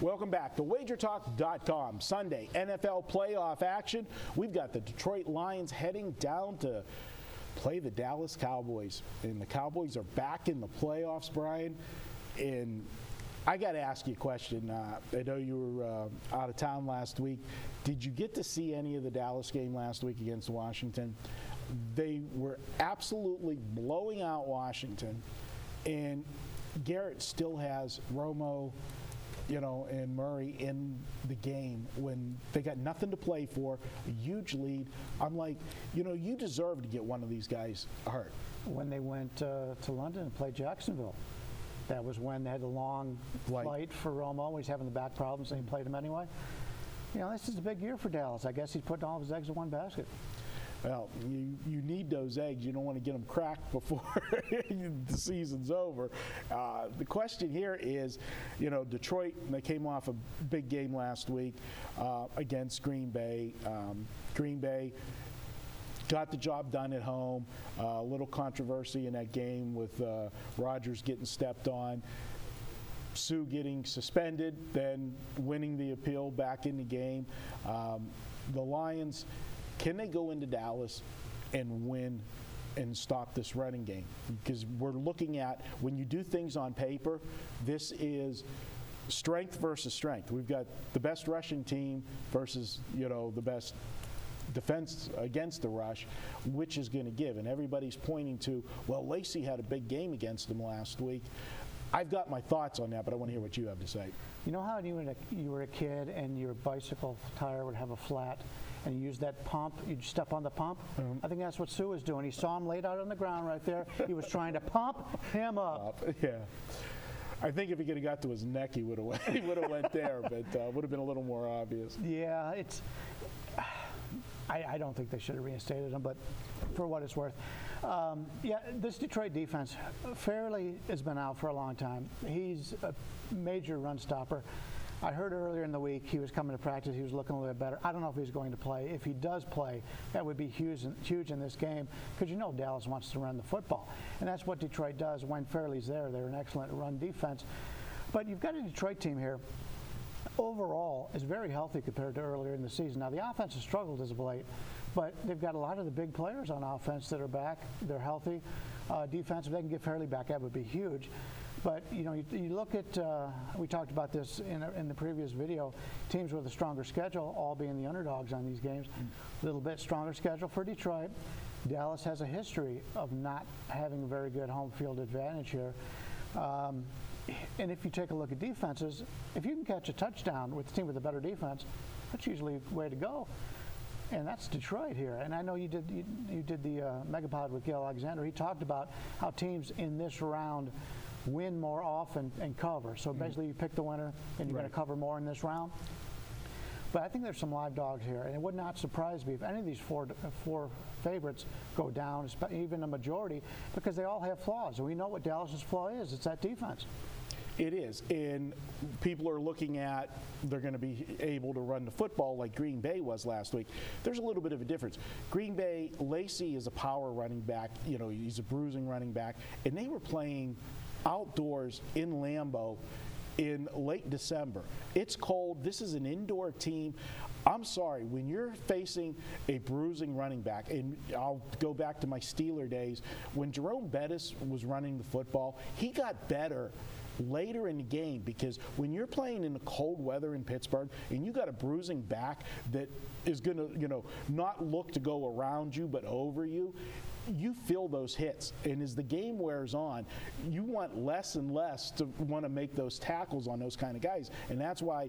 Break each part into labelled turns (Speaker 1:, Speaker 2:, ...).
Speaker 1: Welcome back to WagerTalk.com. Sunday NFL playoff action. We've got the Detroit Lions heading down to play the Dallas Cowboys, and the Cowboys are back in the playoffs, Brian. And I got to ask you a question. Uh, I know you were uh, out of town last week. Did you get to see any of the Dallas game last week against Washington? They were absolutely blowing out Washington, and Garrett still has Romo, you know, and Murray in the game when they got nothing to play for, a huge lead. I'm like, you know, you deserve to get one of these guys hurt.
Speaker 2: When they went uh, to London and played Jacksonville, that was when they had a long
Speaker 1: Flight.
Speaker 2: flight for Romo. He's having the back problems, and he played him anyway. You know, this is a big year for Dallas. I guess he's putting all of his eggs in one basket.
Speaker 1: Well, you, you need those eggs. You don't want to get them cracked before the season's over. Uh, the question here is, you know, Detroit, they came off a big game last week uh, against Green Bay. Um, Green Bay got the job done at home. Uh, a little controversy in that game with uh, Rodgers getting stepped on. Suh getting suspended, then winning the appeal back in the game. Um, the Lions, can they go into Dallas and win and stop this running game? Because we're looking at when you do things on paper, this is strength versus strength. We've got the best rushing team versus you know the best defense against the rush, which is going to give. And everybody's pointing to, well, Lacy had a big game against them last week. I've got my thoughts on that, but I want to hear what you have to say.
Speaker 2: You know how when you were, a, you were a kid and your bicycle tire would have a flat and you used that pump, you'd step on the pump? I think that's what Suh was doing. He saw him laid out on the ground right there. He was trying to pump him up.
Speaker 1: Yeah. I think if he could have got to his neck, he would have he would have went there, but uh, would have been a little more obvious.
Speaker 2: Yeah, it's. I, I don't think they should have reinstated him, but for what it's worth. Um, yeah, this Detroit defense, Fairley has been out for a long time. He's a major run stopper. I heard earlier in the week he was coming to practice. He was looking a little bit better. I don't know if he's going to play. If he does play, that would be huge, in- huge in this game because you know Dallas wants to run the football, and that's what Detroit does when Fairley's there. They're an excellent run defense, but you've got a Detroit team here overall is very healthy compared to earlier in the season. Now, the offense has struggled as of late, but they've got a lot of the big players on offense that are back. They're healthy. Uh, defense, if they can get Fairley back, that would be huge. But, you know, you, you look at, uh, we talked about this in, in the previous video, teams with a stronger schedule all being the underdogs on these games. A little bit stronger schedule for Detroit. Dallas has a history of not having a very good home field advantage here. Um, and if you take a look at defenses, if you can catch a touchdown with a team with a better defense, that's usually the way to go. And that's Detroit here. And I know you did you, you did the uh, Megapod with Gill Alexander. He talked about how teams in this round win more often and cover. So mm-hmm. basically, you pick the winner, and you're going to cover more in this round. But I think there's some live dogs here, and it would not surprise me if any of these four four favorites go down, even a majority, because they all have flaws. And we know what Dallas's flaw is. It's that defense.
Speaker 1: It is, and people are looking at they're going to be able to run the football like Green Bay was last week. There's a little bit of a difference. Green Bay, Lacy is a power running back. You know, he's a bruising running back, and they were playing outdoors in Lambeau in late December. It's cold. This is an indoor team. I'm sorry, when you're facing a bruising running back, and I'll go back to my Steeler days, when Jerome Bettis was running the football, he got better later in the game because when you're playing in the cold weather in Pittsburgh and you got a bruising back that is going to, you know, not look to go around you but over you, you feel those hits. And as the game wears on, you want less and less to want to make those tackles on those kind of guys. And that's why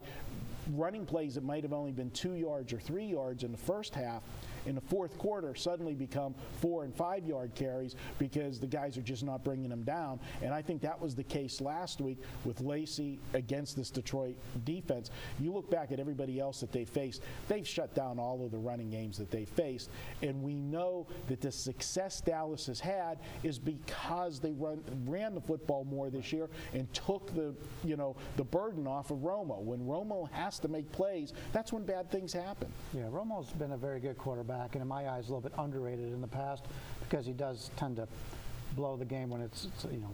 Speaker 1: running plays that might have only been two yards or three yards in the first half in the fourth quarter suddenly become four and five yard carries because the guys are just not bringing them down. And I think that was the case last week with Lacy against this Detroit defense. You look back at everybody else that they faced, they've shut down all of the running games that they faced. And we know that the success Dallas has had is because they run, ran the football more this year and took the, you know, the burden off of Romo. When Romo has to make plays, that's when bad things happen.
Speaker 2: Yeah, Romo's been a very good quarterback, and in my eyes, a little bit underrated in the past because he does tend to blow the game when it's, it's, you know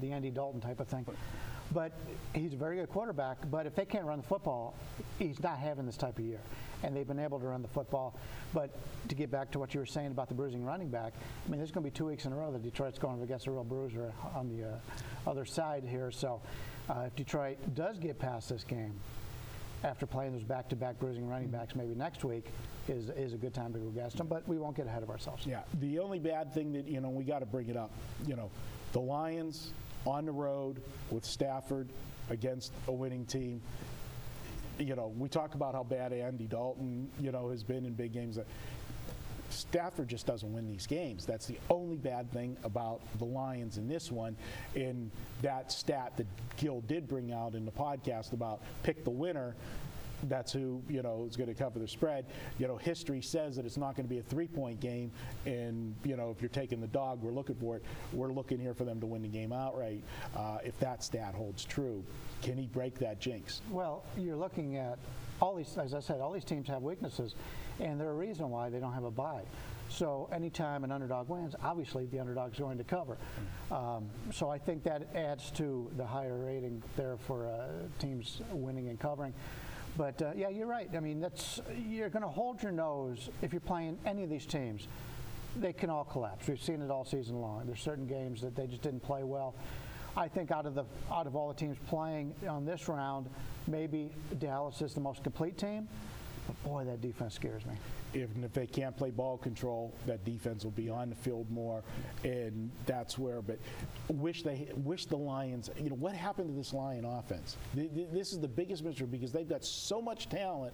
Speaker 2: the Andy Dalton type of thing. But he's a very good quarterback. But if they can't run the football, he's not having this type of year. And they've been able to run the football. But to get back to what you were saying about the bruising running back, I mean, there's going to be two weeks in a row that Detroit's going against a real bruiser on the uh, other side here. So uh, if Detroit does get past this game, after playing those back-to-back bruising running backs, maybe next week is is a good time to go against them. But we won't get ahead of ourselves.
Speaker 1: Yeah. The only bad thing that, you know, we got to bring it up, you know, the Lions on the road with Stafford against a winning team. You know, we talk about how bad Andy Dalton, you know, has been in big games. Stafford just doesn't win these games. That's the only bad thing about the Lions in this one. In that stat that Gill did bring out in the podcast about pick the winner, that's who you know is going to cover the spread. You know, history says that it's not going to be a three-point game, and you know if you're taking the dog, we're looking for it. We're looking here for them to win the game outright. Uh, if that stat holds true, can he break that jinx?
Speaker 2: Well, you're looking at all these, as I said, all these teams have weaknesses, and there's a reason why they don't have a bye. So anytime an underdog wins, obviously the underdog's going to cover. Um, so I think that adds to the higher rating there for uh, teams winning and covering. But uh, yeah, you're right. I mean, that's you're going to hold your nose if you're playing any of these teams. They can all collapse. We've seen it all season long. There's certain games that they just didn't play well. I think out of the out of all the teams playing on this round, maybe Dallas is the most complete team. But boy, that defense scares me.
Speaker 1: If, if they can't play ball control, that defense will be on the field more, and that's where. But wish they wish the Lions. You know what happened to this Lion offense? Th- th- This is the biggest mystery because they've got so much talent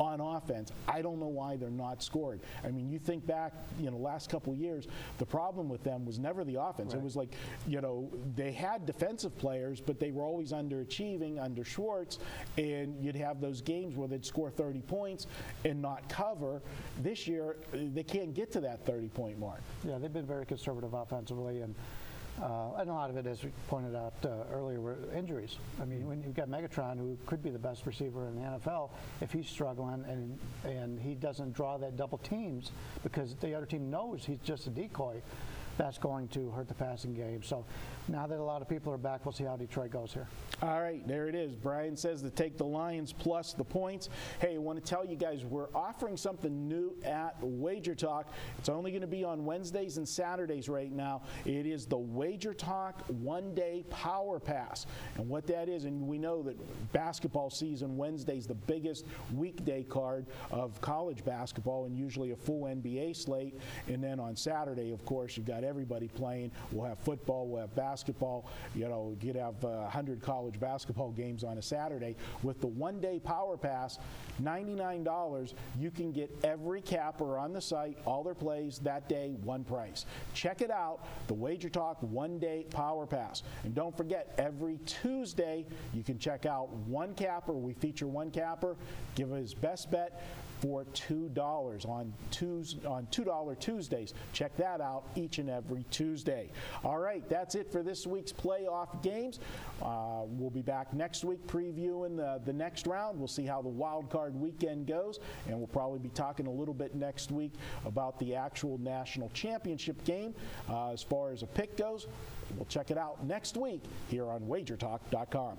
Speaker 1: on offense. I don't know why they're not scored. I mean, you think back, you know, last couple of years, the problem with them was never the offense. It was like, you know, they had defensive players, but they were always underachieving under Schwartz, and you'd have those games where they'd score 30 points and not cover. This year, they can't get to that 30 point mark.
Speaker 2: Yeah, they've been very conservative offensively, and uh, and a lot of it, as we pointed out uh, earlier, were injuries. I mean, when you've got Megatron, who could be the best receiver in the NFL, if he's struggling and and he doesn't draw that double teams because the other team knows he's just a decoy, that's going to hurt the passing game. So now that a lot of people are back, we'll see how Detroit goes here.
Speaker 1: All right, there it is. Brian says to take the Lions plus the points. Hey, I want to tell you guys we're offering something new at Wager Talk. It's only going to be on Wednesdays and Saturdays right now. It is the Wager Talk one day power pass. And what that is, and we know that basketball season Wednesday is the biggest weekday card of college basketball and usually a full NBA slate. And then on Saturday, of course, you've got everybody playing. We'll have football, we'll have basketball. You know, you'd have uh, 100 college basketball games on a Saturday. With the one day power pass, $99, you can get every capper on the site, all their plays that day, one price. Check it out, the Wager Talk one day power pass. And don't forget, every Tuesday, you can check out one capper. We feature one capper, give his best bet for $2 on, Tues- on $2 Tuesdays. Check that out each and every Tuesday. All right, that's it for this week's playoff games. Uh, we'll be back next week previewing the, the next round. We'll see how the wild card weekend goes, and we'll probably be talking a little bit next week about the actual national championship game uh, as far as a pick goes. We'll check it out next week here on wagertalk.com.